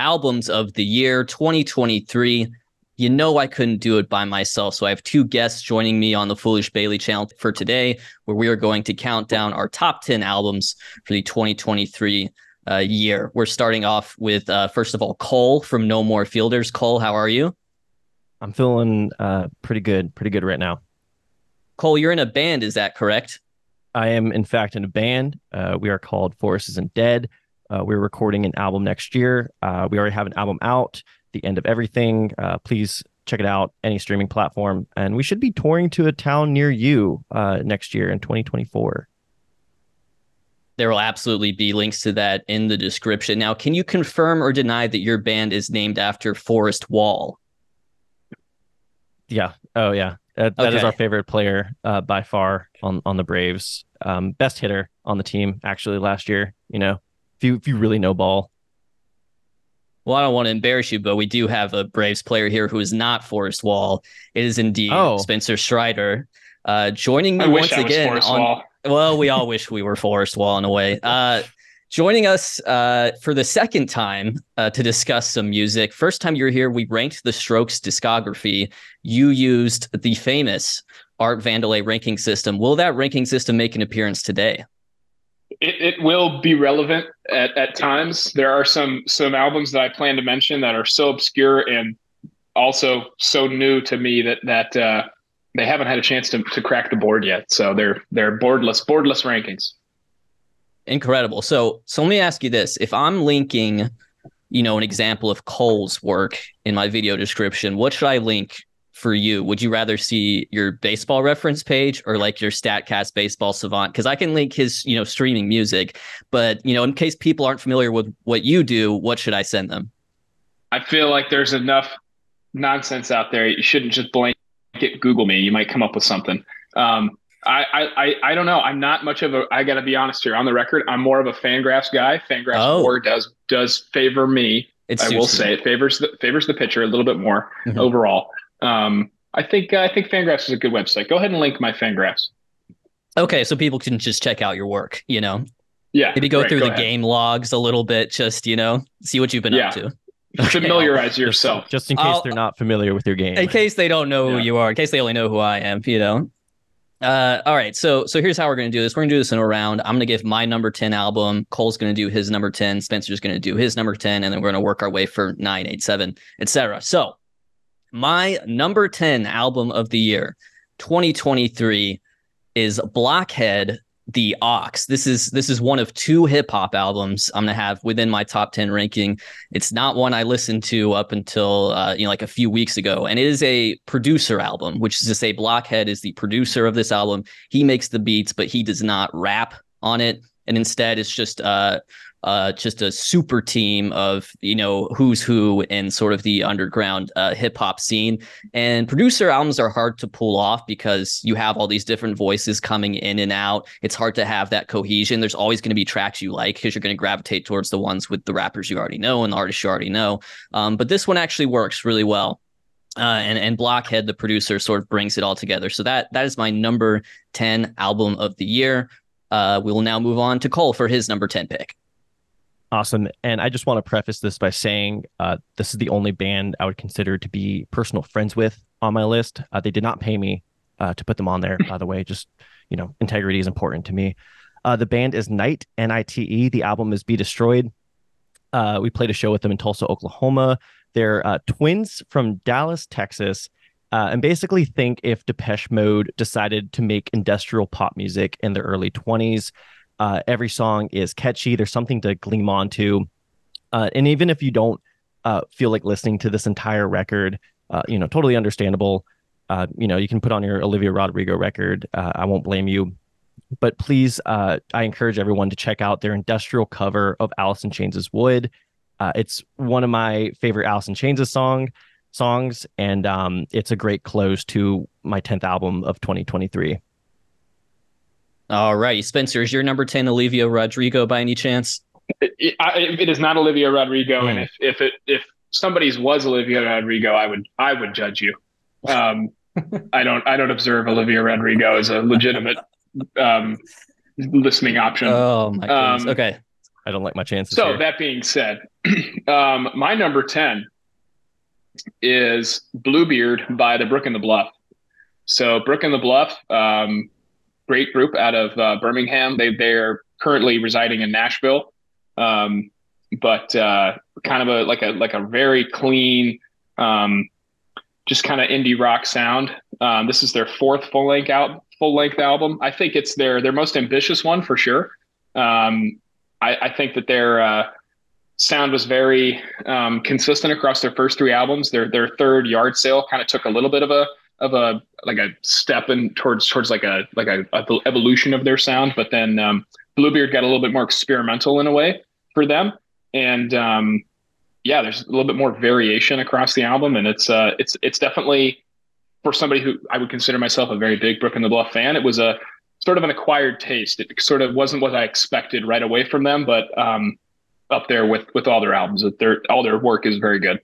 albums of the year 2023. You know, I couldn't do it by myself. So I have two guests joining me on the Foolish Bailey channel for today, where we are going to count down our top 10 albums for the 2023 uh, year. We're starting off with, uh, first of all, Cole from No More Fielders. Cole, how are you? I'm feeling uh, pretty good, pretty good right now. Cole, you're in a band, is that correct? I am, in fact, in a band. Uh, we are called Forrest Isn't Dead. Uh, we're recording an album next year. Uh, we already have an album out the end of everything. Uh, please check it out, any streaming platform. And we should be touring to a town near you uh, next year in 2024. There will absolutely be links to that in the description. Now, can you confirm or deny that your band is named after Forrest Wall? Yeah. Oh, yeah. That, that okay. is our favorite player uh, by far on on the Braves. Um, best hitter on the team actually last year. You know, if you if you really know ball, well, I don't want to embarrass you, but we do have a Braves player here who is not Forrest Wall. It is indeed oh. Spencer Strider. Uh, joining me I once again on. Wall. Well, we all wish we were Forrest Wall in a way. Uh, joining us uh, for the second time uh, to discuss some music. First time you're here, we ranked the Strokes discography. You used the famous Art Vandelay ranking system. Will that ranking system make an appearance today? It, it will be relevant at, at times. There are some some albums that I plan to mention that are so obscure and also so new to me that that uh, they haven't had a chance to, to crack the board yet. So they're they're boardless boardless rankings. Incredible. So so let me ask you this: If I'm linking, you know, an example of Cole's work in my video description, what should I link for you? Would you rather see your baseball reference page or like your Statcast baseball savant? Because I can link his, you know, streaming music, but you know, in case people aren't familiar with what you do, what should I send them? I feel like there's enough nonsense out there. You shouldn't just blanket Google me. You might come up with something. Um, I, I, I don't know. I'm not much of a. I got to be honest here. On the record, I'm more of a Fangraphs guy. Fangraphs oh. four does does favor me. It's I will say it favors the favors the pitcher a little bit more mm-hmm. overall. Um, I think uh, I think Fangraphs is a good website. Go ahead and link my Fangraphs. Okay, so people can just check out your work. You know, yeah, maybe go right, through go the ahead. game logs a little bit, just you know, see what you've been yeah. up to. Familiarize yourself, just in case I'll, they're not familiar with your game. In case they don't know yeah. who you are, in case they only know who I am, you know. Uh, all right, so so here's how we're gonna do this. We're gonna do this in a round. I'm gonna give my number ten album. Cole's gonna do his number ten. Spencer's gonna do his number ten, and then we're gonna work our way for nine, eight, seven, etc. So my number 10 album of the year, 2023, is Blockhead the Aux This is this is one of two hip hop albums I'm gonna have within my top 10 ranking. It's not one I listened to up until uh, you know like a few weeks ago, and it is a producer album, which is to say Blockhead is the producer of this album. He makes the beats, but he does not rap on it, and instead it's just uh uh, just a super team of you know who's who in sort of the underground uh, hip hop scene. And producer albums are hard to pull off because you have all these different voices coming in and out. It's hard to have that cohesion. There's always going to be tracks you like because you're going to gravitate towards the ones with the rappers you already know and the artists you already know. Um, but this one actually works really well. Uh, and and Blockhead, the producer, sort of brings it all together. So that that is my number ten album of the year. Uh, we will now move on to Cole for his number ten pick. Awesome. And I just want to preface this by saying uh, this is the only band I would consider to be personal friends with on my list. Uh, they did not pay me uh, to put them on there, by the way. Just, you know, integrity is important to me. Uh, the band is Night, N I T E. The album is Be Destroyed. Uh, we played a show with them in Tulsa, Oklahoma. They're uh, twins from Dallas, Texas. and basically, think if Depeche Mode decided to make industrial pop music in the early 20s. Uh, every song is catchy. There's something to gleam onto. Uh, and even if you don't uh, feel like listening to this entire record, uh, you know, totally understandable. Uh, you know, you can put on your Olivia Rodrigo record. Uh, I won't blame you. But please, I encourage everyone to check out their industrial cover of Alice in Chains' Would. it's one of my favorite Alice in Chains' song songs, and um, it's a great close to my 10th album of 2023. All right, Spencer, is your number ten Olivia Rodrigo by any chance? It, it, it is not Olivia Rodrigo, mm. and if if it if somebody's was Olivia Rodrigo, I would I would judge you. Um, I don't I don't observe Olivia Rodrigo as a legitimate um, listening option. Oh my goodness. Um, okay. I don't like my chances. So here. that being said, um, my number 10 is Bluebeard by the Brook and the Bluff. So Brook and the Bluff, um, great group out of uh, Birmingham. They they're currently residing in Nashville, um, but uh, kind of a like a like a very clean, um, just kind of indie rock sound. Um, this is their fourth full length out full length album. I think it's their their most ambitious one for sure. Um, I, I, think that their uh, sound was very um, consistent across their first three albums. Their their third Yard Sale kind of took a little bit of a of a like a step in towards towards like a like a, a evolution of their sound, but then um, Bluebeard got a little bit more experimental in a way for them, and um, yeah, there's a little bit more variation across the album, and it's uh it's it's definitely for somebody who I would consider myself a very big Brook and the Bluff fan. It was a sort of an acquired taste. It sort of wasn't what I expected right away from them, but um, up there with with all their albums. that Their all their work is very good.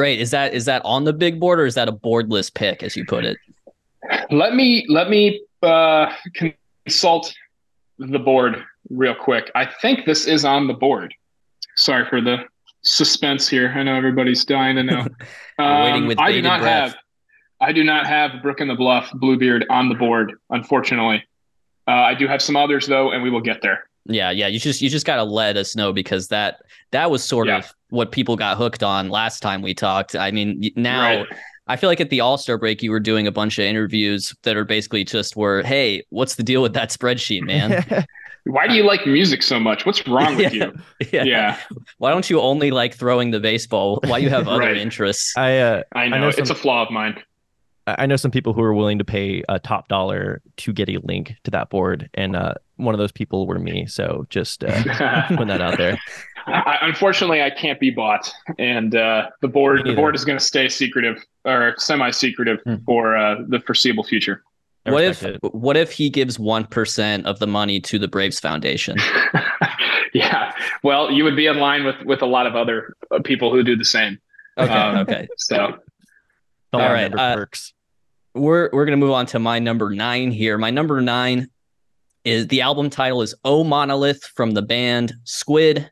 Great. Is that is that on the big board or is that a boardless pick, as you put it? Let me let me uh, consult the board real quick. I think this is on the board. Sorry for the suspense here. I know everybody's dying to know. Um, waiting with I do not breath. have I do not have Brook and the Bluff Bluebeard on the board, unfortunately. Uh, I do have some others though, and we will get there. Yeah, yeah. You just you just gotta let us know because that that was sort yeah. of what people got hooked on last time we talked. I mean, now right. I feel like at the All Star break you were doing a bunch of interviews that are basically just were, hey, what's the deal with that spreadsheet, man? Why do you like music so much? What's wrong with yeah, you? Yeah. yeah. Why don't you only like throwing the baseball? Why you have other right. interests? I uh, I know, I know some, it's a flaw of mine. I know some people who are willing to pay a top dollar to get a link to that board, and uh, one of those people were me. So just uh, put that out there. I, unfortunately, I can't be bought, and uh, the board the board is going to stay secretive or semi-secretive hmm. for uh, the foreseeable future. what if it. what if he gives one percent of the money to the Braves Foundation? yeah, well, you would be in line with with a lot of other uh, people who do the same. Okay, um, okay. So, all right, uh, perks. We're we're gonna move on to my number nine here. My number nine is the album title is Oh Monolith from the band Squid.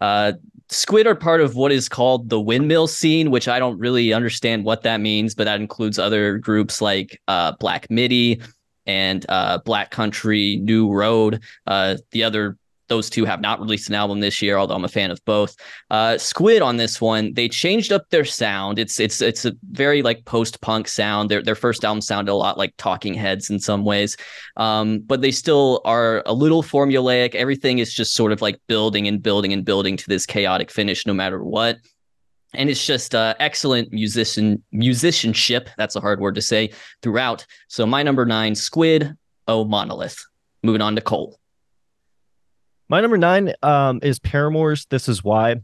Uh, Squid are part of what is called the windmill scene, which I don't really understand what that means, but that includes other groups like uh, Black Midi and uh, Black Country New Road. Uh, the other those two have not released an album this year, although I'm a fan of both. Uh, Squid on this one, they changed up their sound. It's it's it's a very like post punk sound. Their their first album sounded a lot like Talking Heads in some ways, um, but they still are a little formulaic. Everything is just sort of like building and building and building to this chaotic finish, no matter what. And it's just uh, excellent musician musicianship. That's a hard word to say throughout. So my number nine, Squid, Oh Monolith. Moving on to Cole. My number nine um, is Paramore's This Is Why.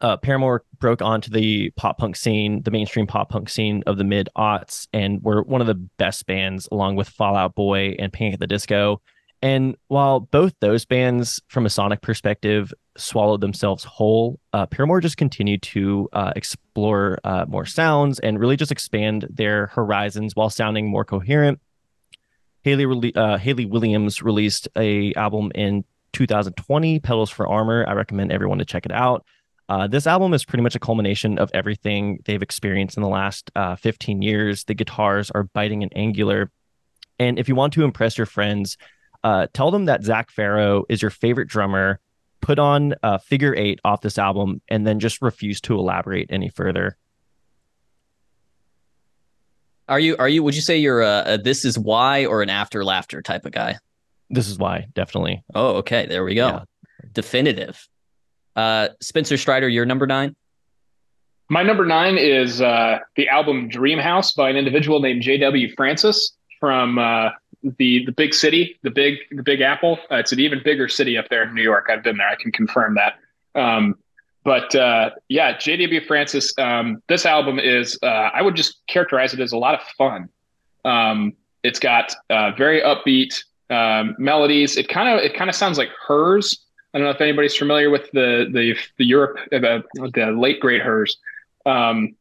Uh, Paramore broke onto the pop punk scene, the mainstream pop punk scene of the mid aughts, and were one of the best bands, along with Fall Out Boy and Panic at the Disco. And while both those bands, from a sonic perspective, swallowed themselves whole, uh, Paramore just continued to uh, explore uh, more sounds and really just expand their horizons while sounding more coherent. Haley, uh, Hayley Williams released a album in 2020, Petals for Armor. I recommend everyone to check it out. Uh, this album is pretty much a culmination of everything they've experienced in the last uh, 15 years. The guitars are biting and angular. And if you want to impress your friends, uh, tell them that Zac Farro is your favorite drummer. Put on uh, figure eight off this album and then just refuse to elaborate any further. Are you, are you, would you say you're a, a this is why or an after laughter type of guy? This is why, definitely. Oh, okay. There we go. Yeah. Definitive. Uh, Spencer Strider, your number nine? My number nine is uh, the album Dream House by an individual named J.W. Francis from uh, the the big city, the big the Big Apple. Uh, it's an even bigger city up there in New York. I've been there. I can confirm that. Um, but uh, yeah, J.W. Francis. Um, this album is uh, I would just characterize it as a lot of fun. Um, it's got uh, very upbeat, um, melodies. It kind of it kind of sounds like hers. I don't know if anybody's familiar with the the the Europe uh, the, the late great hers, um,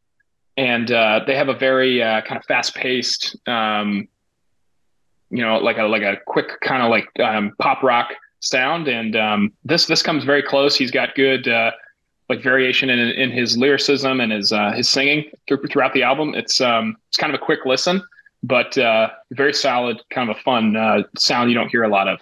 and uh, they have a very uh, kind of fast paced, um, you know, like a like a quick kind of like um, pop rock sound, and um, this this comes very close. He's got good uh, like variation in in his lyricism and his uh, his singing throughout the album. It's um, it's kind of a quick listen, but uh, very solid, kind of a fun uh, sound you don't hear a lot of.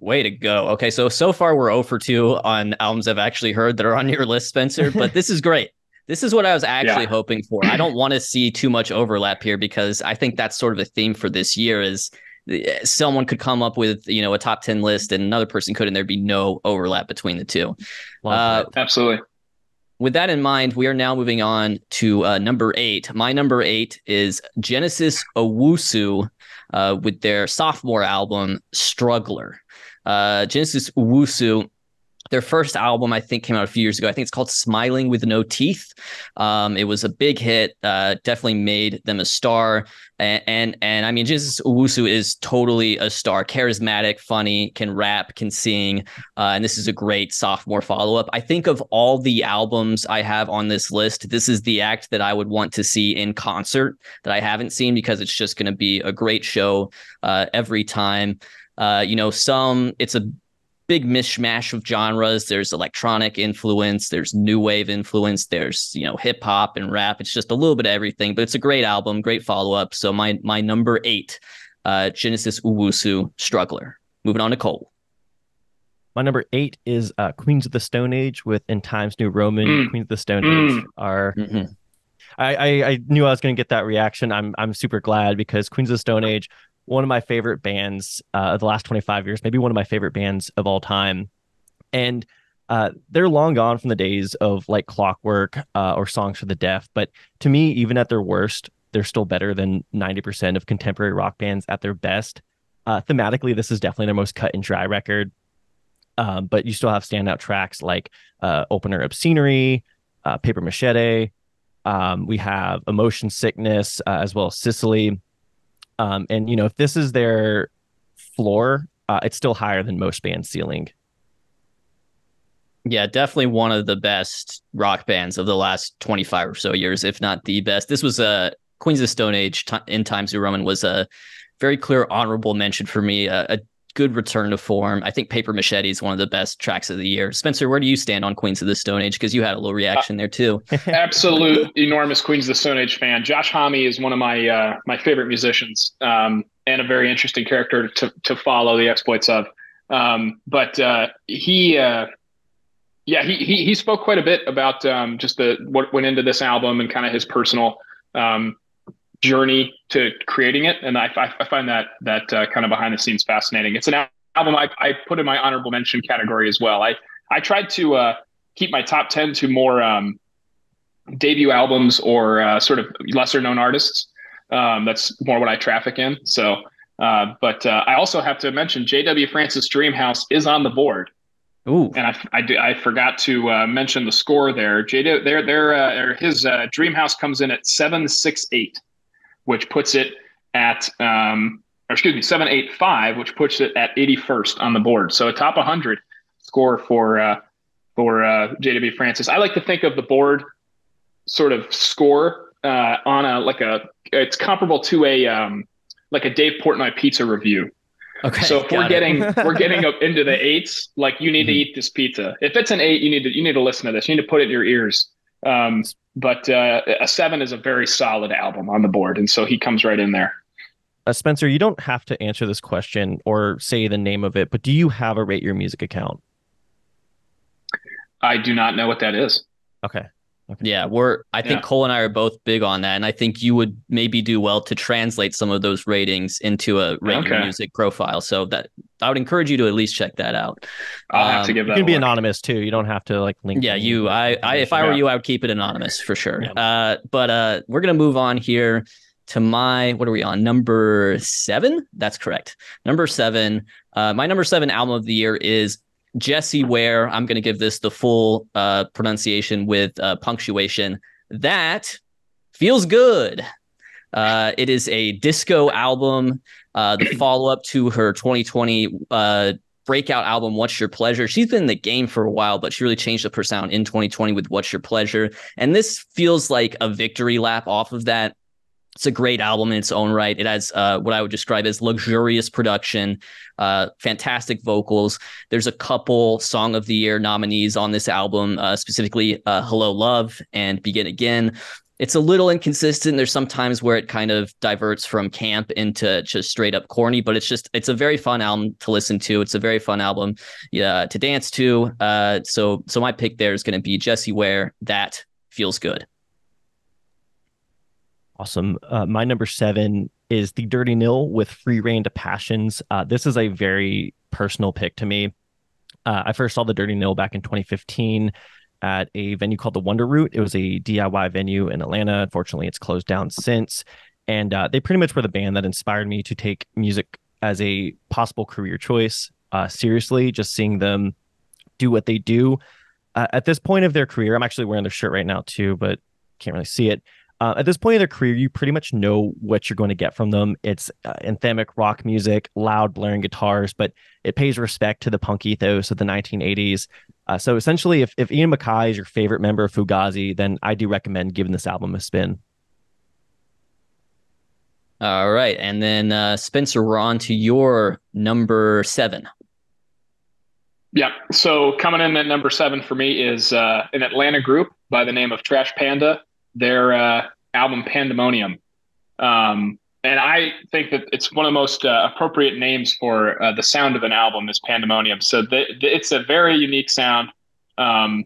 Way to go. Okay, so so far we're 0 for 2 on albums I've actually heard that are on your list, Spencer, but this is great. This is what I was actually yeah. hoping for. I don't want to see too much overlap here because I think that's sort of a theme for this year is eh, someone could come up with, you know, a top 10 list and another person could and there'd be no overlap between the two. Uh, Absolutely. With that in mind, we are now moving on to uh, number eight. My number eight is Genesis Owusu uh, with their sophomore album, Struggler. Uh, Genesis Owusu their first album, I think, came out a few years ago. I think it's called Smiling with No Teeth. Um, it was a big hit, uh, definitely made them a star. And, and, and I mean, Genesis Owusu is totally a star, charismatic, funny, can rap, can sing. Uh, and this is a great sophomore follow up. I think of all the albums I have on this list, this is the act that I would want to see in concert that I haven't seen because it's just going to be a great show uh, every time. Uh, you know, some it's a big mishmash of genres. There's electronic influence, there's new wave influence, there's you know hip hop and rap. It's just a little bit of everything, but it's a great album, great follow up. So my my number eight, uh, Genesis Owusu Struggler. Moving on to Cole. My number eight is uh, Queens of the Stone Age with In Times New Roman. Mm. Queens of the Stone mm. Age are. Mm-hmm. I, I, I knew I was going to get that reaction. I'm I'm super glad because Queens of the Stone Age one of my favorite bands uh, of the last 25 years, maybe one of my favorite bands of all time. And uh, they're long gone from the days of like Clockwork uh, or Songs for the Deaf. But to me, even at their worst, they're still better than 90% of contemporary rock bands at their best. Uh, thematically, this is definitely their most cut and dry record. Um, but you still have standout tracks like uh, Opener Obscenery, uh, Paper Machete. Um, we have Emotion Sickness, as well as Sicily um, and you know, if this is their floor, uh, it's still higher than most band ceiling. Yeah, definitely one of the best rock bands of the last 25 or so years, if not the best. This was a uh, Queens of Stone Age t- in Times New Roman was a very clear honorable mention for me. A, a good return to form. I think Paper Machete is one of the best tracks of the year. Spencer, where do you stand on Queens of the Stone Age? Because you had a little reaction uh, there too. Absolute enormous Queens of the Stone Age fan. Josh Homme is one of my uh, my favorite musicians um, and a very interesting character to to follow the exploits of. Um, but uh, he. Uh, yeah, he, he he spoke quite a bit about um, just the what went into this album and kind of his personal um, journey to creating it, and I, I find that that uh, kind of behind the scenes fascinating. It's an album I, I put in my honorable mention category as well. I I tried to uh, keep my top ten to more um, debut albums or uh, sort of lesser known artists. Um, that's more what I traffic in. So, uh, but uh, I also have to mention J.W. Francis Dreamhouse is on the board. Ooh. And I, I, I forgot to uh, mention the score there. J. Their their uh, his uh, Dreamhouse comes in at seven six eight which puts it at, um, or excuse me, 785, which puts it at 81st on the board. So a top 100 score for uh, for uh, JW Francis. I like to think of the board sort of score uh, on a like a it's comparable to a um, like a Dave Portnoy pizza review. Okay. So if we're getting we're getting up into the eights, like you need mm-hmm. to eat this pizza. If it's an eight, you need to you need to listen to this. You need to put it in your ears. Um, but uh, a seven is a very solid album on the board, and so he comes right in there. Uh, Spencer, you don't have to answer this question or say the name of it, but do you have a Rate Your Music account? I do not know what that is. Okay. Okay. Yeah, we're. I think yeah. Cole and I are both big on that, and I think you would maybe do well to translate some of those ratings into a rate okay. music profile. So that I would encourage you to at least check that out. I'll um, have to um, give that. You can be anonymous too. You don't have to like link. Yeah, you. I. I. If I were you, I would keep it anonymous for sure. Yeah. Uh, but uh, we're gonna move on here to my what are we on number seven? That's correct. Number seven. Uh, my number seven album of the year is Jessie Ware. I'm going to give this the full uh, pronunciation with uh, punctuation. That feels good. Uh, it is a disco album, uh, the follow up to her 2020 uh, breakout album, What's Your Pleasure. She's been in the game for a while, but she really changed up her sound in 2020 with What's Your Pleasure. And this feels like a victory lap off of that it's a great album in its own right. It has uh, what I would describe as luxurious production, uh, fantastic vocals. There's a couple Song of the Year nominees on this album, uh, specifically uh, Hello Love and Begin Again. It's a little inconsistent. There's some times where it kind of diverts from camp into just straight up corny, but it's just it's a very fun album to listen to. It's a very fun album, to dance to. Uh, so so my pick there is going to be Jessie Ware. That feels good. Awesome. Uh, my number seven is the Dirty Nil with Free Rein to Passions. Uh, this is a very personal pick to me. Uh, I first saw the Dirty Nil back in 2015 at a venue called the Wonder Root. It was a DIY venue in Atlanta. Unfortunately, it's closed down since. And uh, they pretty much were the band that inspired me to take music as a possible career choice uh, seriously. Just seeing them do what they do. Uh, at this point of their career, I'm actually wearing their shirt right now too, but can't really see it. Uh, at this point in their career, you pretty much know what you're going to get from them. It's uh, anthemic rock music, loud, blaring guitars, but it pays respect to the punk ethos of the 1980s. Uh, so essentially, if, if Ian MacKaye is your favorite member of Fugazi, then I do recommend giving this album a spin. All right. And then, uh, Spencer, we're on to your number seven. Yeah. So coming in at number seven for me is uh, an Atlanta group by the name of Trash Panda their uh, album Pandemonium. Um, and I think that it's one of the most uh, appropriate names for uh, the sound of an album is Pandemonium. So it's a very unique sound. Um,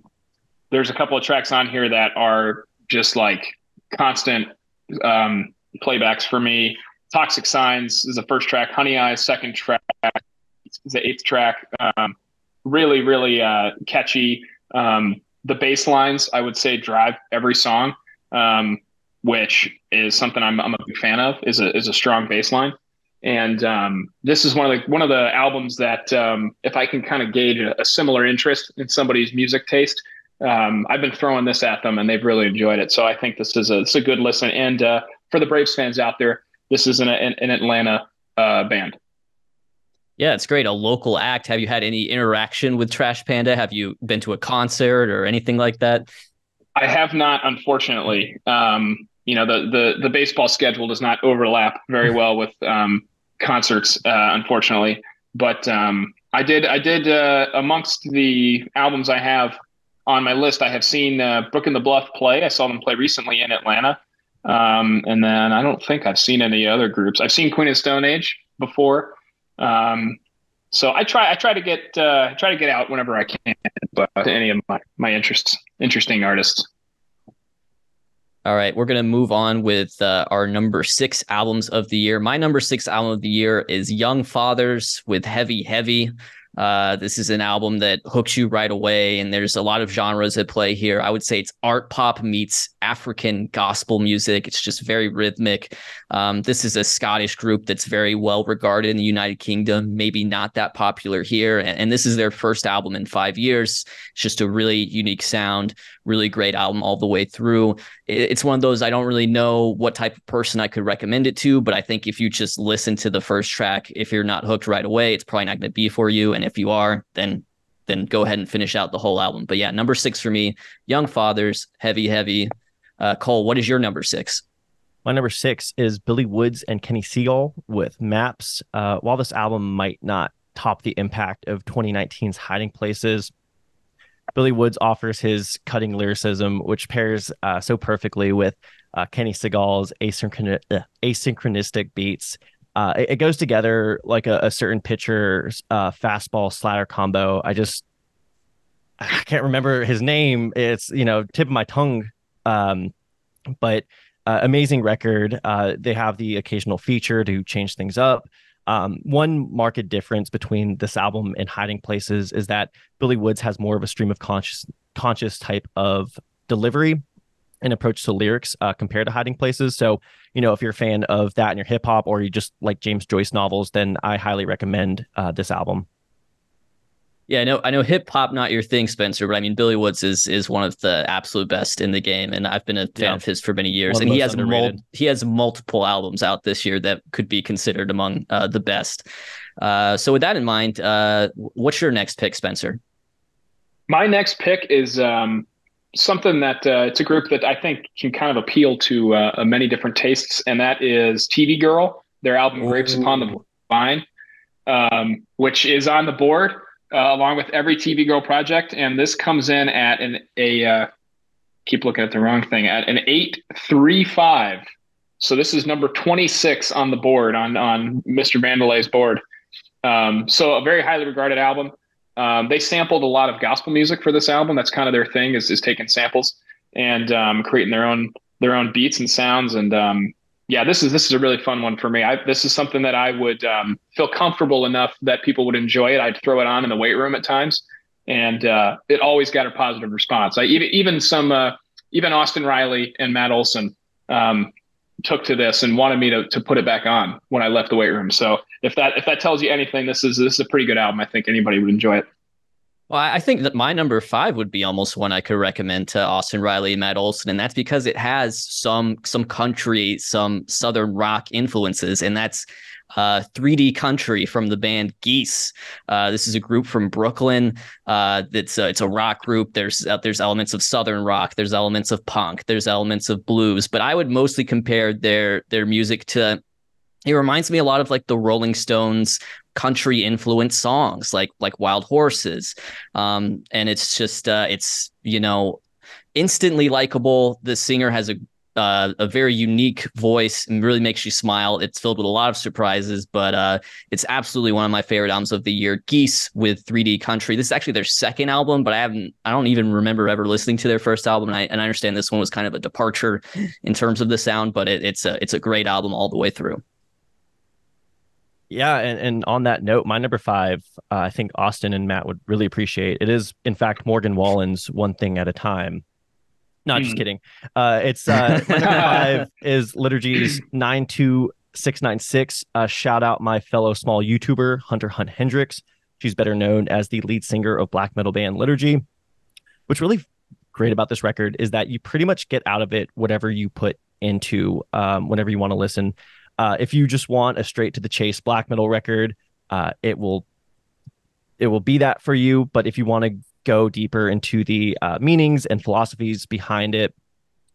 there's a couple of tracks on here that are just like constant um, playbacks for me. Toxic Signs is the first track. Honey Eyes, second track. Is the eighth track. Um, really, really uh, catchy. Um, the bass lines, I would say, drive every song um, which is something I'm, I'm a big fan of. is a is a strong bass line. And um, this is one of the one of the albums that um, if I can kind of gauge a, a, similar interest in somebody's music taste, um, I've been throwing this at them and they've really enjoyed it. So I think this is a it's a good listen. And uh, for the Braves fans out there, this is an an, an Atlanta uh, band. Yeah, it's great. A local act. Have you had any interaction with Trash Panda? Have you been to a concert or anything like that? I have not, unfortunately. Um, you know, the, the the baseball schedule does not overlap very well with um, concerts, uh, unfortunately. But um, I did I did uh, amongst the albums I have on my list, I have seen uh, Brook and the Bluff play. I saw them play recently in Atlanta. Um, and then I don't think I've seen any other groups. I've seen Queen of Stone Age before. Um, so I try I try to get uh, try to get out whenever I can, but to any of my, my interests, interesting artists. All right, we're gonna move on with uh, our number six albums of the year. My number six album of the year is Young Fathers with Heavy Heavy. Uh, this is an album that hooks you right away, and there's a lot of genres at play here. I would say it's art pop meets African gospel music. It's just very rhythmic. Um, this is a Scottish group that's very well regarded in the United Kingdom, maybe not that popular here. And, and this is their first album in five years. It's just a really unique sound, really great album all the way through. It's one of those I don't really know what type of person I could recommend it to, but I think if you just listen to the first track, if you're not hooked right away, it's probably not going to be for you. And if you are, then then go ahead and finish out the whole album. But yeah, number six for me, Young Fathers, heavy, heavy. Uh, Cole, what is your number six? My number six is Billy Woods and Kenny Segal with Maps. Uh, while this album might not top the impact of 2019's Hiding Places, Billy Woods offers his cutting lyricism, which pairs uh, so perfectly with uh, Kenny Segal's asynchroni- uh, asynchronistic beats. Uh, it, it, goes together like a, a certain pitcher's uh, fastball slider combo. I just I can't remember his name. It's you know tip of my tongue, um, but uh, amazing record. they have the occasional feature to change things up. Um, one market difference between this album and Hiding Places is that Billy Woods has more of a stream of conscious conscious type of delivery and approach to lyrics uh, compared to Hiding Places. So, you know, if you're a fan of that and your hip hop, or you just like James Joyce novels, then I highly recommend uh, this album. Yeah, I know. I know hip hop not your thing, Spencer, but I mean Billy Woods is is one of the absolute best in the game, and I've been a fan yeah. of his for many years. And he has mul- he has multiple albums out this year that could be considered among uh, the best. Uh, so with that in mind, uh, what's your next pick, Spencer? My next pick is um, something that uh, it's a group that I think can kind of appeal to uh, many different tastes, and that is TV Girl. Their album "Grapes Upon the Vine," um, which is on the board uh, along with every TV Girl project, and this comes in at an a uh, keep looking at the wrong thing at an eight three five. So this is number twenty six on the board on on Mr. Vandelay's board. Um, so a very highly regarded album. Um, they sampled a lot of gospel music for this album. That's kind of their thing is, is taking samples and um, creating their own their own beats and sounds. And um, yeah, this is this is a really fun one for me. I, this is something that I would um, feel comfortable enough that people would enjoy it. I'd throw it on in the weight room at times, and uh, it always got a positive response. I even even some uh, even Austin Riley and Matt Olson um, took to this and wanted me to to put it back on when I left the weight room. So if that if that tells you anything, this is this is a pretty good album. I think anybody would enjoy it. Well, I think that my number five would be almost one I could recommend to Austin Riley and Matt Olson, and that's because it has some some country, some southern rock influences, and that's uh, 3D Country from the band Geese. Uh, this is a group from Brooklyn. Uh, it's a, it's a rock group. There's uh, there's elements of southern rock. There's elements of punk. There's elements of blues. But I would mostly compare their their music to it reminds me a lot of like the Rolling Stones country influenced songs like like Wild Horses. Um, and it's just uh, it's you know instantly likable. The singer has a uh, a very unique voice and really makes you smile. It's filled with a lot of surprises, but uh, it's absolutely one of my favorite albums of the year. Geese with 3D Country. This is actually their second album, but I haven't, I don't even remember ever listening to their first album. And I, and I understand this one was kind of a departure in terms of the sound, but it, it's a, it's a great album all the way through. Yeah, and, and on that note, my number five, uh, I think Austin and Matt would really appreciate. It is, in fact, Morgan Wallen's "One Thing at a Time." Not just hmm. kidding. Uh, it's uh, my number five is Liturgy's nine two six nine six. Uh, shout out my fellow small YouTuber Hunter Hunt Hendrix. She's better known as the lead singer of black metal band Liturgy. What's really great about this record is that you pretty much get out of it whatever you put into um, whenever you want to listen. Uh, if you just want a straight to the chase black metal record, uh, it will it will be that for you. But if you want to go deeper into the uh, meanings and philosophies behind it,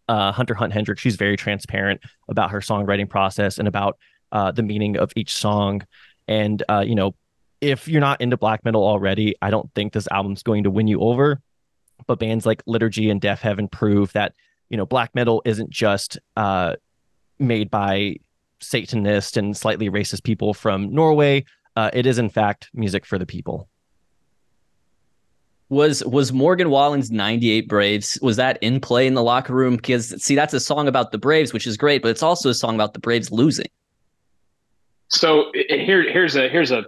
uh, Hunter Hunt Hendrick, she's very transparent about her songwriting process and about uh, the meaning of each song. And uh, you know, if you're not into black metal already, I don't think this album's going to win you over. But bands like Liturgy and Deafheaven prove that you know black metal isn't just made by Satanist and slightly racist people from Norway. Uh, it is in fact music for the people. Was was Morgan Wallen's 98 Braves was that in play in the locker room because see that's a song about the Braves which is great but it's also a song about the Braves losing. So here here's a here's a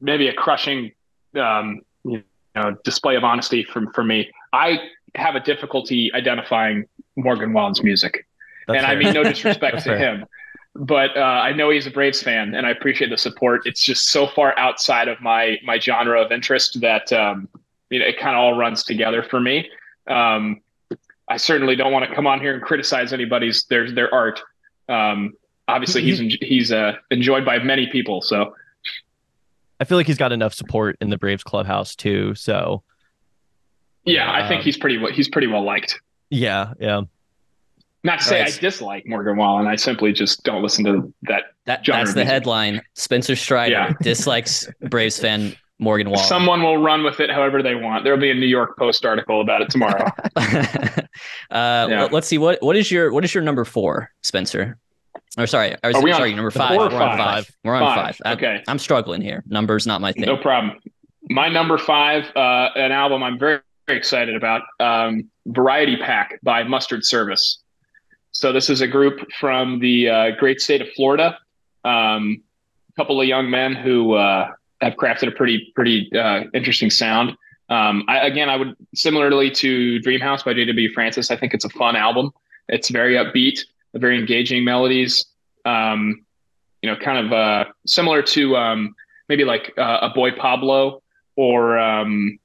maybe a crushing um, you know display of honesty from for me. I have a difficulty identifying Morgan Wallen's music. That's and fair. I mean no disrespect to fair. him but uh, I know he's a Braves fan, and I appreciate the support. It's just so far outside of my my genre of interest that um, you know it kind of all runs together for me. Um, I certainly don't want to come on here and criticize anybody's their their art. Um, obviously, he's he's uh, enjoyed by many people. So I feel like he's got enough support in the Braves clubhouse too. So yeah, I think um, he's pretty he's pretty well liked. Yeah, yeah. Not to say right. I dislike Morgan Wallen. I simply just don't listen to that. That that's the headline. Spencer Strider yeah. dislikes Braves fan Morgan Wallen. Someone will run with it however they want. There'll be a New York Post article about it tomorrow. uh, yeah. Let's see what what is your what is your number four, Spencer? Or sorry, or, Are we sorry, on, number five. We're on five. five. We're on five. five. okay, I, am struggling here. Numbers not my thing. No problem. My number five, uh, an album I'm very, very excited about. Um, Variety Pack by Mustard Service. So this is a group from the uh, great state of Florida. Um, a couple of young men who uh, have crafted a pretty pretty uh, interesting sound. Um, I, again, I would similarly to Dreamhouse by J.W. Francis. I think it's a fun album. It's very upbeat, very engaging melodies. Um, you know, kind of uh, similar to um, maybe like uh, a Boy Pablo or um,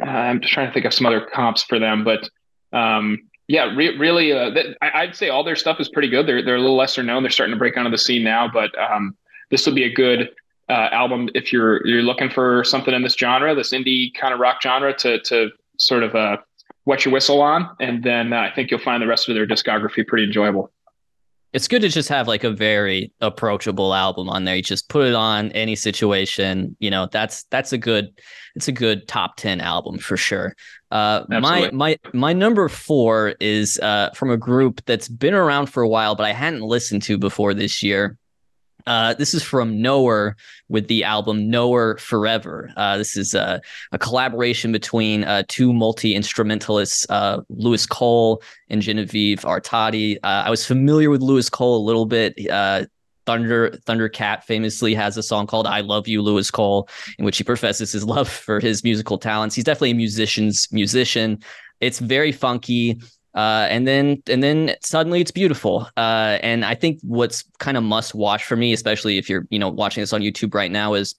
I'm just trying to think of some other comps for them, but um, yeah, re- really, uh, th- I- would say all their stuff is pretty good. They're they're a little lesser known. They're starting to break onto the scene now, but um, this would be a good uh, album if you're you're looking for something in this genre, this indie kind of rock genre, to to sort of uh, wet your whistle on, and then uh, I think you'll find the rest of their discography pretty enjoyable. It's good to just have like a very approachable album on there. You just put it on any situation. You know, that's that's a good it's a good top 10 album for sure. Uh, my my my number four is uh, from a group that's been around for a while, but I hadn't listened to before this year. Uh, this is from Knower with the album Knower Forever. Uh, this is a, a collaboration between uh, two multi instrumentalists, uh, Louis Cole and Genevieve Artadi. Uh, I was familiar with Louis Cole a little bit. Thunder Thundercat famously has a song called "I Love You, Louis Cole," in which he professes his love for his musical talents. He's definitely a musician's musician. It's very funky. Uh, and then and then suddenly it's beautiful. Uh, and I think what's kind of must watch for me, especially if you're you know watching this on YouTube right now, is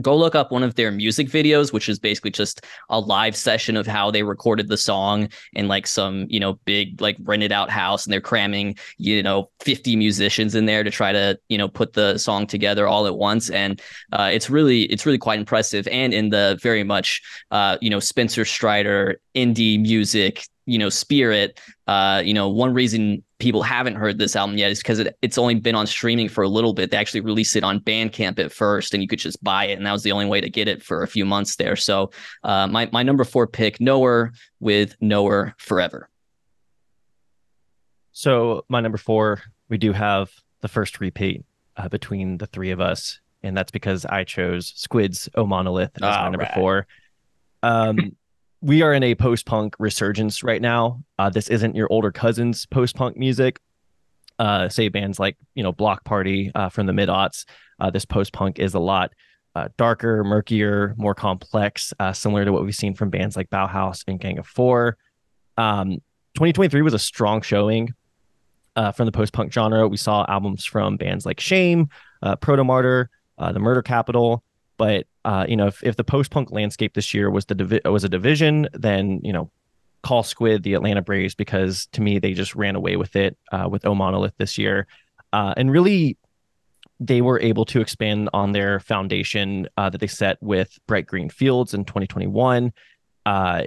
go look up one of their music videos which is basically just a live session of how they recorded the song in like some you know big like rented out house and they're cramming you know 50 musicians in there to try to you know put the song together all at once and uh, it's really it's really quite impressive and in the very much uh, you know spencer strider indie music you know spirit uh you know one reason people haven't heard this album yet is because it, it's only been on streaming for a little bit. They actually released it on bandcamp at first and you could just buy it and that was the only way to get it for a few months there. So uh my, my number four pick Knower with Knower Forever. So my number four we do have the first repeat uh, between the three of us and that's because i chose squid's oh monolith as my number right. four. Um we are in a post punk resurgence right now. Uh, this isn't your older cousin's post punk music. Uh, say bands like you know Bloc Party uh, from the mid aughts. Uh, this post punk is a lot uh, darker, murkier, more complex, uh, similar to what we've seen from bands like Bauhaus and Gang of Four. Um, 2023 was a strong showing from the post punk genre. We saw albums from bands like Shame, Protomartyr, The Murder Capital. But uh, you know, if, if the post punk landscape this year was the divi- was a division, then you know, call Squid the Atlanta Braves because to me they just ran away with it uh, with O Monolith this year, uh, and really they were able to expand on their foundation uh, that they set with Bright Green Fields in 2021. Uh,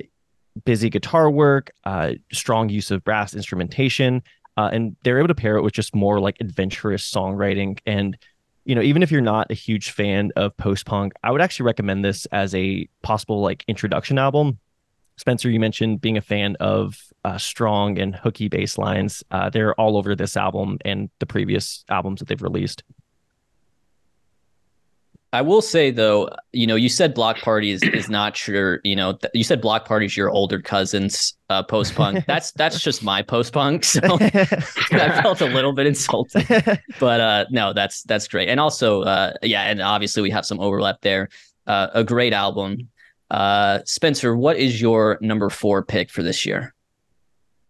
busy guitar work, uh, strong use of brass instrumentation, and they're able to pair it with just more like adventurous songwriting and you know, even if you're not a huge fan of post punk, I would actually recommend this as a possible like introduction album. Spencer, you mentioned being a fan of uh, strong and hooky bass lines. Uh, they're all over this album and the previous albums that they've released. I will say though, you know, you said Bloc Party is, is not sure, you know, th- you said Bloc Party is your older cousin's uh, post punk. That's that's just my post punk. So I felt a little bit insulted. But uh no, that's that's great. And also uh yeah, and obviously we have some overlap there. Uh, a great album. Uh Spencer, what is your number 4 pick for this year?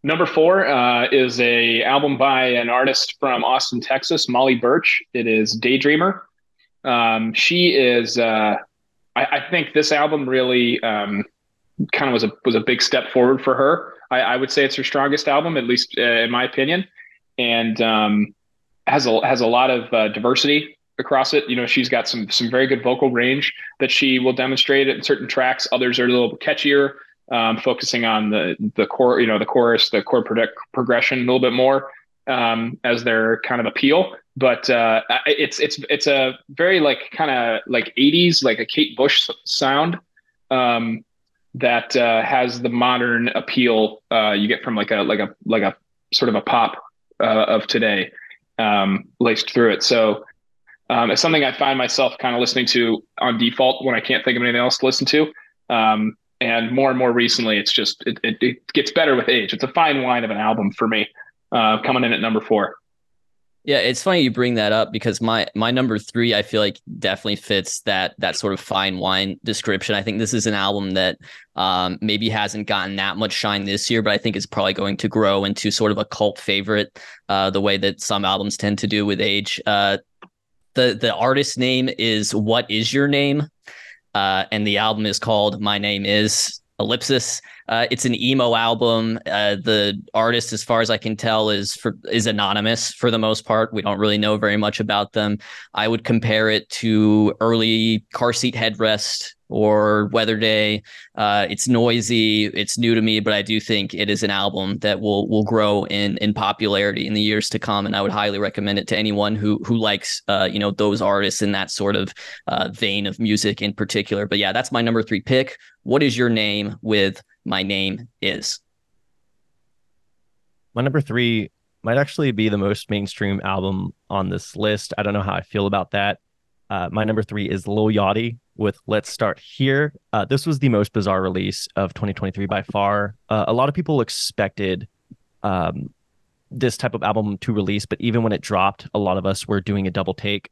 Number four uh, is a album by an artist from Austin, Texas, Molly Burch. It is Daydreamer. Um, she is. Uh, I, I, think this album really um, kind of was a was a big step forward for her. I, I would say it's her strongest album, at least uh, in my opinion, and um, has a has a lot of uh, diversity across it. You know, she's got some some very good vocal range that she will demonstrate in certain tracks. Others are a little catchier, um, focusing on the the core, you know, the chorus, the chord progression a little bit more um, as their kind of appeal. But uh, it's it's it's a very like kind of like 80s, like a Kate Bush sound um, that uh, has the modern appeal uh, you get from like a like a like a sort of a pop uh, of today um, laced through it. So um, it's something I find myself kind of listening to on default when I can't think of anything else to listen to. Um, and more and more recently, it's just it, it, it, gets better with age. It's a fine wine of an album for me uh, coming in at number four. Yeah, it's funny you bring that up because my my number three I feel like definitely fits that that sort of fine wine description. I think this is an album that um, maybe hasn't gotten that much shine this year, but I think is probably going to grow into sort of a cult favorite, uh, the way that some albums tend to do with age. Uh, the the artist name is What Is Your Name, uh, and the album is called My Name Is Ellipsis. Uh, it's an emo album. Uh, the artist, as far as I can tell, is for is anonymous for the most part. We don't really know very much about them. I would compare it to early car seat headrest or Weatherday. Uh, it's noisy, it's new to me, but I do think it is an album that will will grow in in popularity in the years to come, and I would highly recommend it to anyone who who likes uh, you know those artists in that sort of uh, vein of music in particular. But yeah, that's my number three pick. What is your name with my name is? My number three might actually be the most mainstream album on this list. I don't know how I feel about that. Uh, my number three is Lil Yachty with Let's Start Here. Uh, this was the most bizarre release of 2023 by far. Uh, a lot of people expected um, this type of album to release, but even when it dropped, a lot of us were doing a double take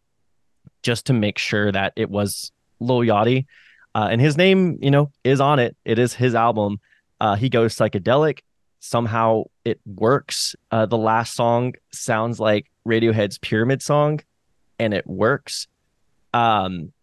just to make sure that it was Lil Yachty. Uh, and his name, you know, is on it. It is his album. Uh, he goes psychedelic somehow it works. Uh, the last song sounds like Radiohead's Pyramid song, and it works. Um,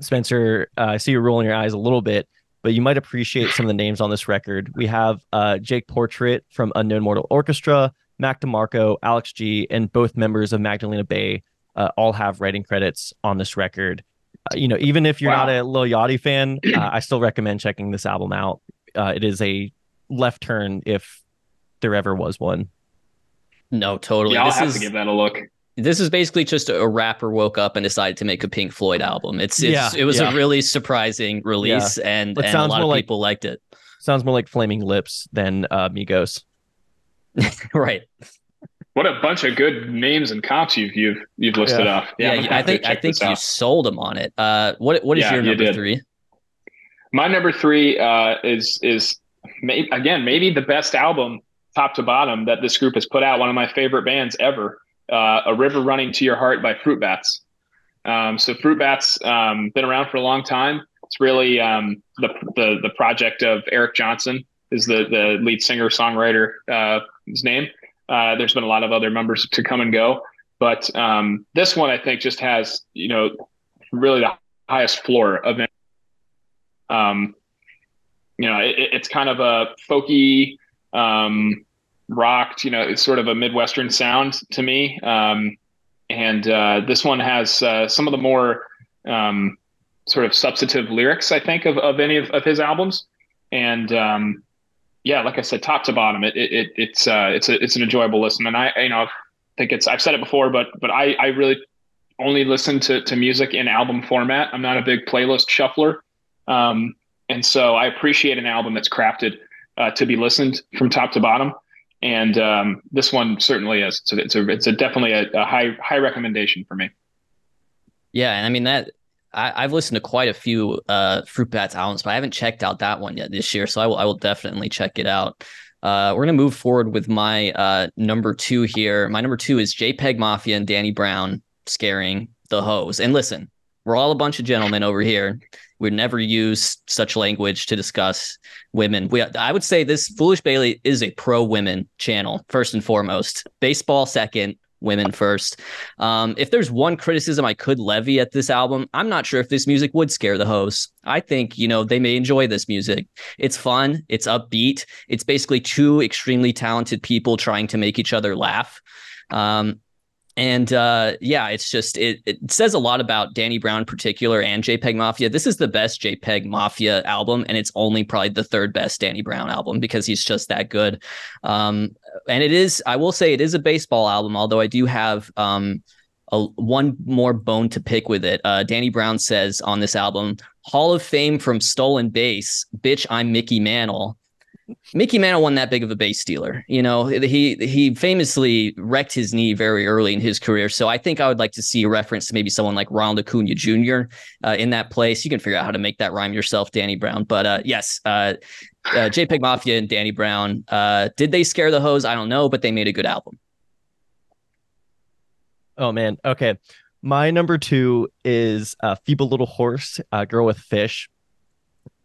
Spencer, uh, I see you rolling your eyes a little bit, but you might appreciate some of the names on this record. We have uh, Jake Portrait from Unknown Mortal Orchestra, Mac DeMarco, Alex G, and both members of Magdalena Bay uh, all have writing credits on this record. Uh, you know, even if you're wow. not a Lil Yachty fan, uh, I still recommend checking this album out. Uh, it is a left turn if there ever was one. No, totally. Yeah, I'll this have is, to give that a look. This is basically just a rapper woke up and decided to make a Pink Floyd album. It's, it's yeah, it was yeah. a really surprising release, yeah. and, and a lot of people like, liked it. Sounds more like Flaming Lips than uh, Migos. right. What a bunch of good names and comps you've you've you've listed off. Yeah, yeah I think I think you out. sold them on it. Uh, what what is your number you three? My number three uh, is is may, again maybe the best album top to bottom that this group has put out. One of my favorite bands ever, uh, "A River Running to Your Heart" by Fruit Bats. Um, so Fruit Bats um, been around for a long time. It's really um, the, the the project of Eric Johnson is the the lead singer songwriter. Uh, his name. Uh, there's been a lot of other members to come and go, but um, this one I think just has you know really the highest floor of. Um, you know, it, it's kind of a folky, um, rocked. You know, it's sort of a midwestern sound to me. Um, and uh, this one has uh, some of the more um, sort of substantive lyrics, I think, of, of any of, of his albums. And um, yeah, like I said, top to bottom, it, it, it's uh, it's a, it's an enjoyable listen. And I you know I think it's I've said it before, but but I I really only listen to to music in album format. I'm not a big playlist shuffler. Um, and so I appreciate an album that's crafted uh, to be listened from top to bottom. And um, this one certainly is. So it's a, it's a definitely a, a, high high recommendation for me. Yeah, and I mean that I, have listened to quite a few uh, Fruit Bats albums, but I haven't checked out that one yet this year. So I will I will definitely check it out. Uh, we're gonna move forward with my uh, number two here. My number two is JPEG Mafia and Danny Brown scaring the hoes. And listen, we're all a bunch of gentlemen over here. We never use such language to discuss women. We, I would say this Foolish Bailey is a pro women channel first and foremost. Baseball second, women first. Um, if there's one criticism I could levy at this album, I'm not sure if this music would scare the hosts. I think, you know, they may enjoy this music. It's fun, it's upbeat. It's basically two extremely talented people trying to make each other laugh. Um, and uh, yeah, it's just it, it says a lot about Danny Brown in particular and JPEG Mafia. This is the best JPEG Mafia album, and it's only probably the third best Danny Brown album because he's just that good. Um, and it is, I will say, it is a baseball album, although I do have um, a, one more bone to pick with it. Uh, Danny Brown says on this album, Hall of Fame from Stolen Base, bitch, I'm Mickey Mantle. Mickey Mantle wasn't that big of a base stealer. You know, he he famously wrecked his knee very early in his career. So I think I would like to see a reference to maybe someone like Ronald Acuna Jr. Uh, in that place. You can figure out how to make that rhyme yourself, Danny Brown. But uh, yes, uh, uh JPEG Mafia and Danny Brown. Uh, did they scare the hoes? I don't know, but they made a good album. Oh man. Okay. My number two is uh, Feeble Little Horse, uh, Girl with Fish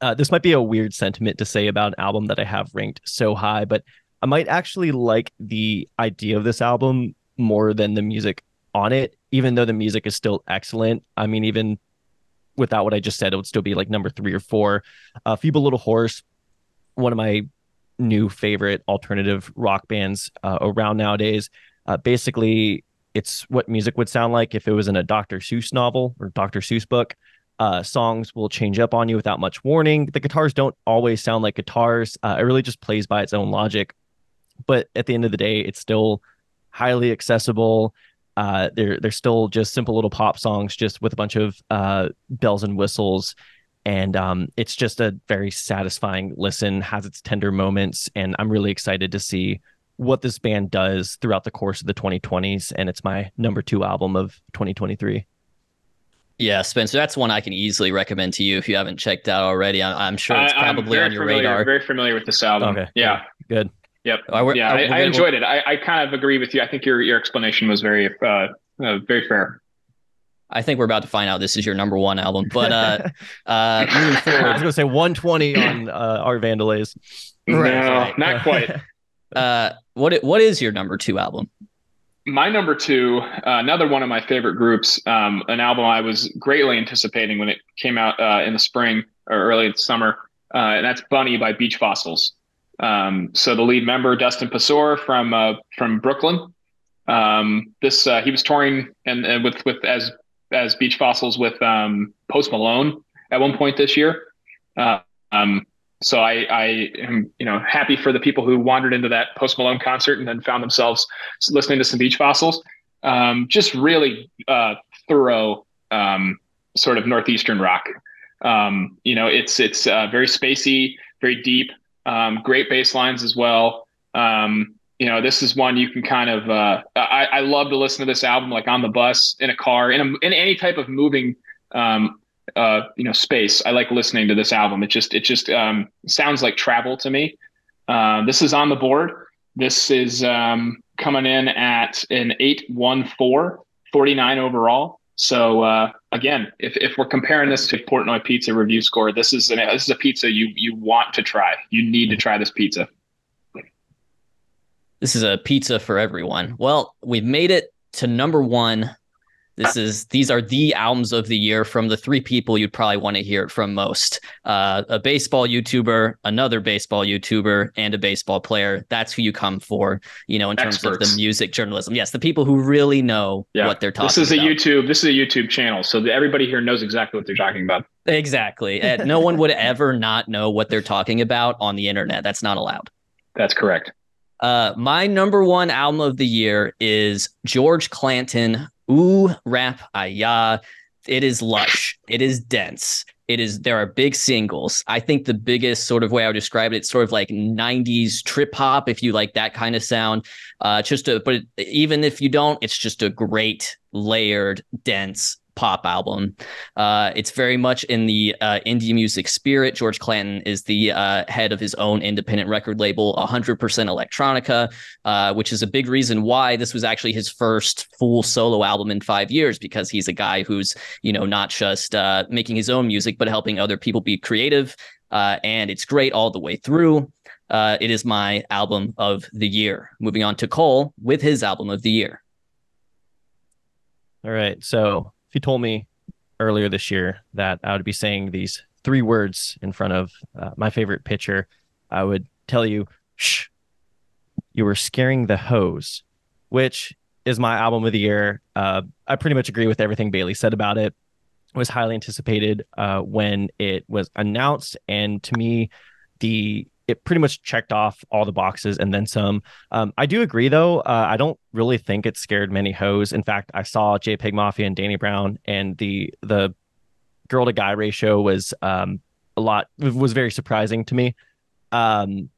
uh, this might be a weird sentiment to say about an album that I have ranked so high, but I might actually like the idea of this album more than the music on it, even though the music is still excellent. I mean, even without what I just said, it would still be like number three or four. Uh, Feeble Little Horse, one of my new favorite alternative rock bands uh, around nowadays. Uh, basically, it's what music would sound like if it was in a Dr. Seuss novel or Dr. Seuss book. Uh, songs will change up on you without much warning. The guitars don't always sound like guitars. Uh, it really just plays by its own logic. But at the end of the day, it's still highly accessible. Uh, they're they're still just simple little pop songs, just with a bunch of uh, bells and whistles, and um, it's just a very satisfying listen. Has its tender moments, and I'm really excited to see what this band does throughout the course of the 2020s. And it's my number two album of 2023. Yeah, Spencer, that's one I can easily recommend to you if you haven't checked out already. I'm, I'm sure it's probably on your familiar, radar. Very familiar with this album. Okay. Yeah. Good. Yep. Are yeah, I, I, enjoyed it. I, I kind of agree with you. I think your your explanation was very uh, uh, very fair. I think we're about to find out this is your number one album, but uh, uh, moving forward, I was gonna say 120 on uh, Art Vandelay. No, right. not quite. uh, what what is your number two album? My number two, uh, another one of my favorite groups, um, an album I was greatly anticipating when it came out uh, in the spring or early summer, uh, and that's Bunny by Beach Fossils. Um, so the lead member, Dustin Payseur from uh, from Brooklyn, um, this uh, he was touring and, and, with with as as Beach Fossils with um, Post Malone at one point this year. Uh, um, so I, I am you know happy for the people who wandered into that Post Malone concert and then found themselves listening to some Beach Fossils. Um, just really uh, thorough um, sort of northeastern rock. Um, you know, it's it's uh, very spacey, very deep, um, great bass lines as well. Um, you know, this is one you can kind of. Uh, I, I love to listen to this album like on the bus, in a car, in a, in any type of moving um, uh, you know space. I like listening to this album. It just it just um, sounds like travel to me. Uh, this is on the board. This is um, coming in at an 814, 49 overall. So uh, again, if, if we're comparing this to Portnoy Pizza review score, this is an, this is a pizza you you want to try. You need to try this pizza. This is a pizza for everyone. Well, we've made it to number one this is these are the albums of the year from the three people you'd probably want to hear it from most. Uh, a baseball YouTuber, another baseball YouTuber, and a baseball player. That's who you come for, you know, in terms of the music journalism. Yes, the people who really know yeah. what they're talking This is about. a YouTube, this is a YouTube channel. So everybody here knows exactly what they're talking about. Exactly. no one would ever not know what they're talking about on the internet. That's not allowed. That's correct. Uh, my number one album of the year is George Clanton Ooh, rap, ayah. It is lush. It is dense. It is. There are big singles. I think the biggest sort of way I would describe it, it's sort of like '90s trip hop, if you like that kind of sound. Uh, just a, but even if you don't, it's just a great layered, dense pop album. Uh, it's very much in the uh, indie music spirit. George Clanton is the uh, head of his own independent record label, 100% Electronica, uh, which is a big reason why this was actually his first full solo album in five years, because he's a guy who's, you know, not just uh, making his own music, but helping other people be creative. Uh, and it's great all the way through. it is my album of the year. Moving on to Cole with his album of the year. All right. So if you told me earlier this year that I would be saying these three words in front of uh, my favorite pitcher, I would tell you, shh, you were scaring the hoes, which is my album of the year. Uh, I pretty much agree with everything Bailey said about it. It was highly anticipated uh, when it was announced. And to me, the it pretty much checked off all the boxes and then some. Um, I do agree though. Uh, I don't really think it scared many hoes. In fact, I saw JPEG Mafia and Danny Brown, and the the girl to guy ratio was um, a lot was very surprising to me. Um,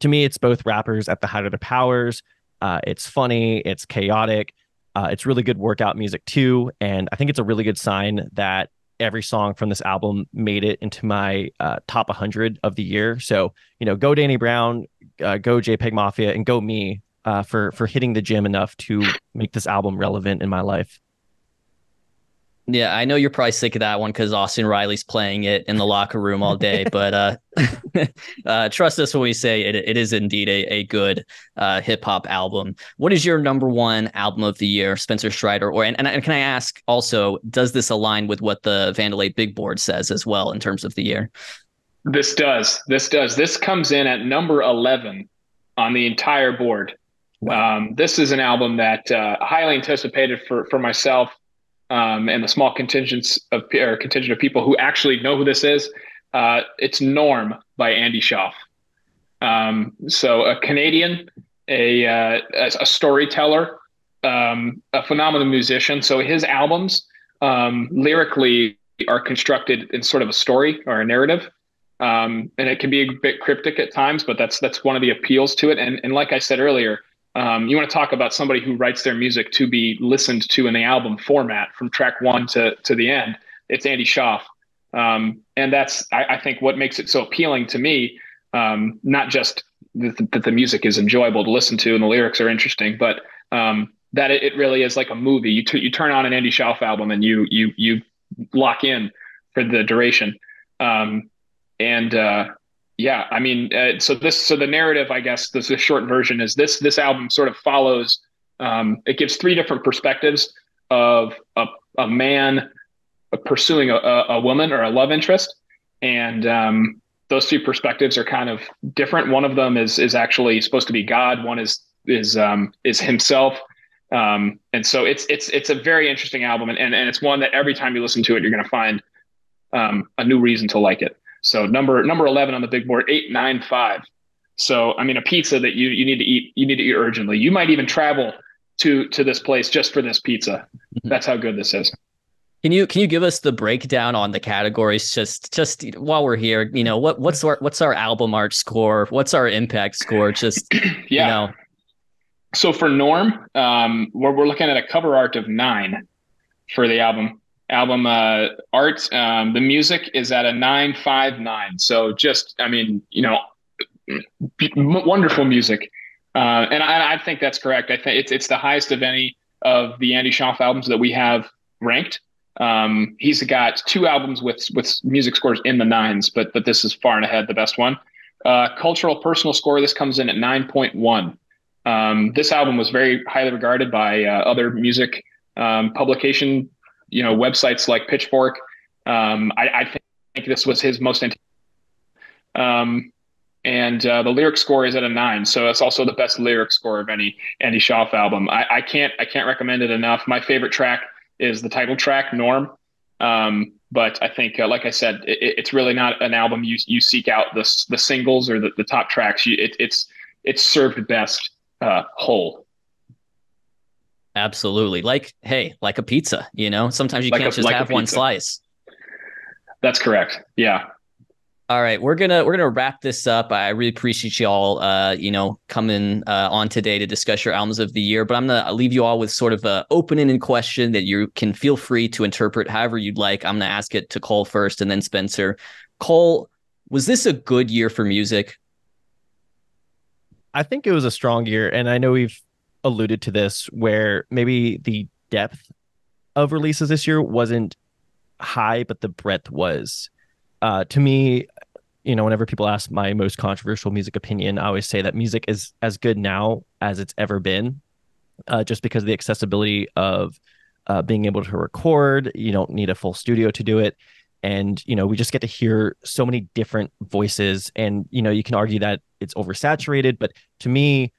to me, it's both rappers at the height of their powers. Uh, it's funny, it's chaotic, uh, it's really good workout music too, and I think it's a really good sign that every song from this album made it into my uh, top 100 of the year. So, you know, go Danny Brown, uh, go JPEG Mafia, and go me uh, for for hitting the gym enough to make this album relevant in my life. Yeah, I know you're probably sick of that one because Austin Riley's playing it in the locker room all day. but uh, uh, trust us when we say it, it is indeed a, a good uh, hip hop album. What is your number one album of the year, Spencer Strider? Or and, and can I ask also, does this align with what the Vandelay Big Board says as well in terms of the year? This does. This does. This comes in at number eleven on the entire board. Wow. Um, this is an album that uh, highly anticipated for for myself um, and the small contingents of or contingent of people who actually know who this is, uh, it's Norm by Andy Shauf. Um, so a Canadian, a uh, a storyteller, um, a phenomenal musician. So his albums um, lyrically are constructed in sort of a story or a narrative. Um, and it can be a bit cryptic at times, but that's that's one of the appeals to it. And and like I said earlier, um, you want to talk about somebody who writes their music to be listened to in the album format from track one to to the end. It's Andy Shauf, um, and that's I, I, think what makes it so appealing to me. Um, not just that the, the, music is enjoyable to listen to and the lyrics are interesting, but um, that it, it, really is like a movie. You t- you turn on an Andy Shauf album and you you you lock in for the duration. Um, and uh, yeah, I mean, uh, so this so the narrative, I guess, this the short version is this this album sort of follows. Um, it gives three different perspectives of a, a man pursuing a, a woman or a love interest, and um, those two perspectives are kind of different. One of them is is actually supposed to be God. One is is um, is himself. Um, and so it's it's it's a very interesting album, and, and and it's one that every time you listen to it, you're going to find um, a new reason to like it. So number number eleven on the big board, eight nine five. So I mean, a pizza that you you need to eat you need to eat urgently. You might even travel to to this place just for this pizza. Mm-hmm. That's how good this is. Can you can you give us the breakdown on the categories just just while we're here? You know what what's our what's our album art score? What's our impact score? Just yeah. you know so for Norm, um, we're, we're looking at a cover art of nine for the album. Album uh, art, um, the music is at a nine five nine. So just, I mean, you know, wonderful music, uh, and I, I, think that's correct. I think it's it's the highest of any of the Andy Shauf albums that we have ranked. Um, he's got two albums with with music scores in the nines, but but this is far and ahead the best one. Uh, cultural personal score. This comes in at nine point one. Um, this album was very highly regarded by uh, other music um, publication, you know, websites like Pitchfork. Um, I, I, think this was his most. Um, and uh, the lyric score is at a nine, so it's also the best lyric score of any Andy Shauf album. I, I can't I can't recommend it enough. My favorite track is the title track, Norm. Um, but I think, uh, like I said, it, it's really not an album you you seek out the the singles or the, the top tracks. You, it, it's it's served best uh, whole. Absolutely. Like, hey, like a pizza, you know, sometimes you like can't a, just like have one slice. That's correct. Yeah. All right, we're gonna we're gonna wrap this up. I really appreciate you all, uh, you know, coming uh, on today to discuss your albums of the year. But I'm gonna leave you all with sort of an open-ended question that you can feel free to interpret however you'd like. I'm gonna ask it to Cole first, and then Spencer. Cole, was this a good year for music? I think it was a strong year, and I know we've alluded to this where maybe the depth of releases this year wasn't high, but the breadth was. Uh, to me, you know, whenever people ask my most controversial music opinion, I always say that music is as good now as it's ever been, uh, just because of the accessibility of uh, being able to record. You don't need a full studio to do it and you know we just get to hear so many different voices and you know you can argue that it's oversaturated but to me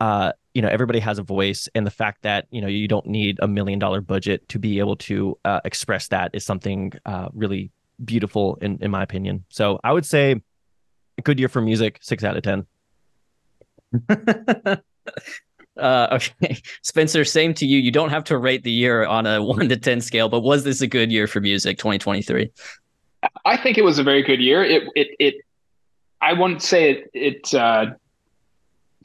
uh you know everybody has a voice and the fact that you know you don't need a million dollar budget to be able to uh, express that is something uh, really beautiful in in my opinion. So i would say a good year for music six out of ten. Uh okay. Spencer same to you. You don't have to rate the year on a 1 to 10 scale but was this a good year for music 2023 i think it was a very good year. It it it I wouldn't say it, it uh,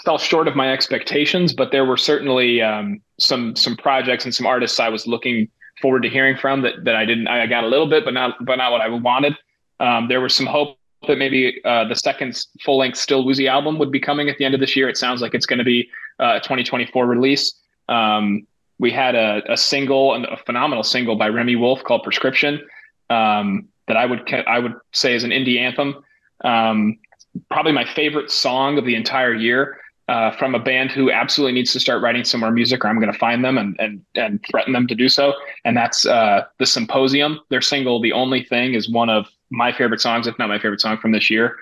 fell short of my expectations, but there were certainly um, some some projects and some artists I was looking forward to hearing from that that I didn't. I got a little bit, but not but not what I wanted. Um, there was some hope that maybe uh, the second full length Still Woozy album would be coming at the end of this year. It sounds like it's going to be uh, a 2024 release. Um, we had a, a single, a phenomenal single by Remi Wolfe called Prescription um, that I would I would say is an indie anthem. Um, probably my favorite song of the entire year uh, from a band who absolutely needs to start writing some more music, or I'm going to find them and and and threaten them to do so. And that's uh, the Symposium. Their single, "The Only Thing," is one of my favorite songs, if not my favorite song from this year.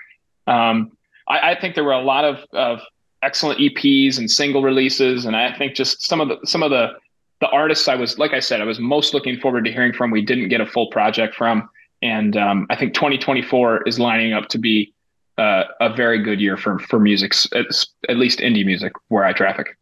Um, I, I, think there were a lot of of excellent EPs and single releases, and I think just some of the some of the the artists I was, like I said, I was most looking forward to hearing from. We didn't get a full project from, and um, I think 2024 is lining up to be uh, a very good year for for music, at, at least indie music, where I traffic.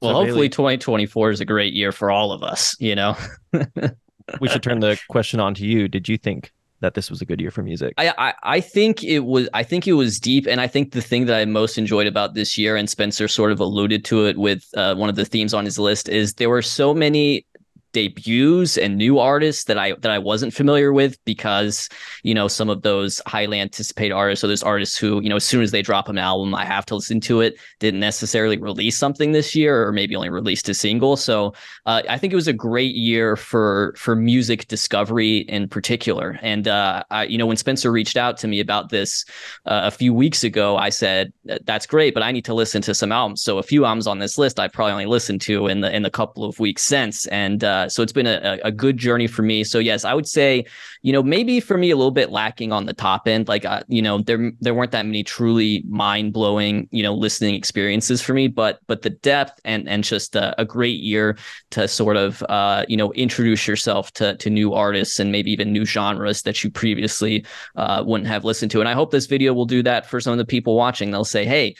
Well, so hopefully, 2024 is a great year for all of us. You know, we should turn the question on to you. Did you think that this was a good year for music? I, I, I think it was. I think it was deep, and I think the thing that I most enjoyed about this year, and Spencer sort of alluded to it with uh, one of the themes on his list, is there were so many debuts and new artists that I that I wasn't familiar with because you know some of those highly anticipated artists so those artists who you know as soon as they drop an album I have to listen to it didn't necessarily release something this year or maybe only released a single. So uh, I think it was a great year for for music discovery in particular. And uh, I, you know when Spencer reached out to me about this uh, a few weeks ago I said that's great but I need to listen to some albums. So a few albums on this list I probably only listened to in the in the couple of weeks since. And uh, uh, so it's been a, a good journey for me. So yes, I would say, you know, maybe for me a little bit lacking on the top end. Like, uh, you know, there there weren't that many truly mind blowing, you know, listening experiences for me. But but the depth and and just a, a great year to sort of uh, you know introduce yourself to to new artists and maybe even new genres that you previously uh, wouldn't have listened to. And I hope this video will do that for some of the people watching. They'll say, hey,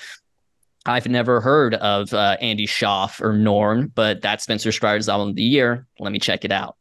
I've never heard of uh, Andy Shauf or Norm, but that's Spencer Strider's album of the year. Let me check it out.